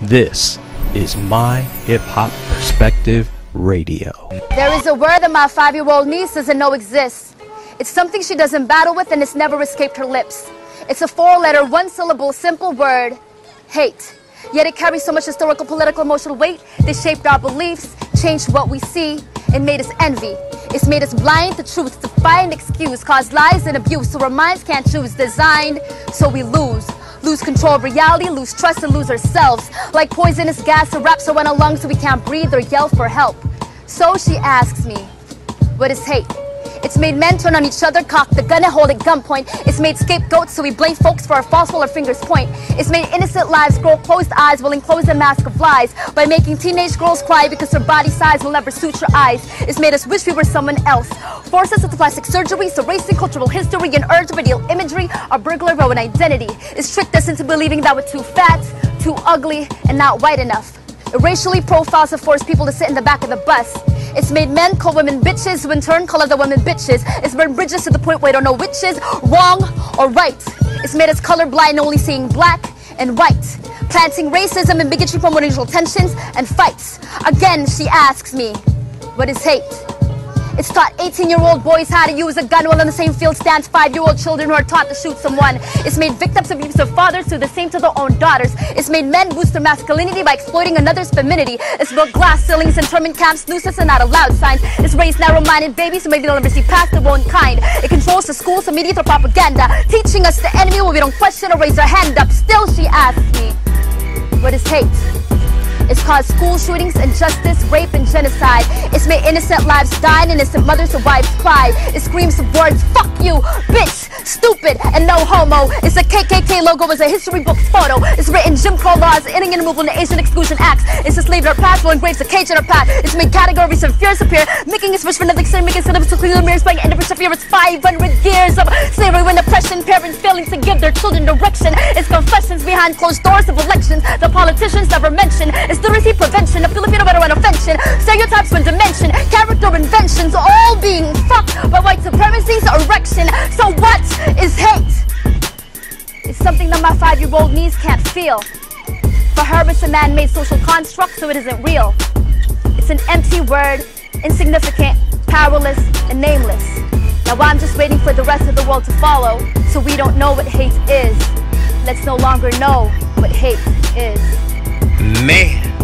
This is my hip hop perspective radio. There is a word that my five year old niece doesn't know exists. It's something she doesn't battle with and it's never escaped her lips. It's a four letter, one syllable, simple word hate. Yet it carries so much historical, political, emotional weight. They shaped our beliefs, changed what we see, and made us envy. It's made us blind to truth, to find excuse, cause lies and abuse, so our minds can't choose. Designed so we lose. Lose control of reality, lose trust, and lose ourselves. Like poisonous gas that wraps around our lungs so we can't breathe or yell for help. So she asks me, What is hate? It's made men turn on each other, cock the gun and hold it gunpoint. It's made scapegoats so we blame folks for our faults while our fingers point. It's made innocent lives grow closed eyes while enclosed in mask of lies. By making teenage girls cry because their body size will never suit your eyes. It's made us wish we were someone else. Force us into plastic surgery, so erasing cultural history and urge ideal imagery, our burglar row and identity. It's tricked us into believing that we're too fat, too ugly, and not white enough. It racially profiles to force people to sit in the back of the bus. It's made men call women bitches, who in turn call other women bitches. It's burned bridges to the point where we don't know which is wrong or right. It's made us colorblind, only seeing black and white. Planting racism and bigotry, promoting racial tensions and fights. Again, she asks me, what is hate? It's taught 18-year-old boys how to use a gun while on the same field stands 5-year-old children who are taught to shoot someone. It's made victims of abusive fathers do the same to their own daughters. It's made men boost their masculinity by exploiting another's femininity. It's built glass ceilings, internment camps, nooses, and not allowed signs. It's raised narrow-minded babies who maybe they'll never see past their own kind. It controls the schools and media through propaganda, teaching us the enemy when we don't question or raise our hand up. Still, she asks me, what is hate? It's caused school shootings, injustice, rape, and genocide. It's made innocent lives die and innocent mothers and wives cry. It screams the words, fuck you, bitch, stupid, and no homo. It's a KKK logo, it's a history book photo. It's written Jim Crow laws, Indian removal, and Asian exclusion acts. It's enslaved our past, while engraves a cage in our path. It's made categories of fears appear, making us wish for nothing, saying making syllabus to clear the mirrors, playing end of. It's 500 years of slavery and oppression, parents failing to give their children direction. It's confessions behind closed doors of elections the politicians never mention. It's literacy prevention, a Filipino veteran offension, stereotypes when dimension, character inventions, all being fucked by white supremacy's erection. So what is hate? It's something that my five-year-old niece can't feel. For her, it's a man-made social construct, so it isn't real. It's an empty word, insignificant, powerless, and nameless. Now I'm just waiting for the rest of the world to follow, so we don't know what hate is. Let's no longer know what hate is. Man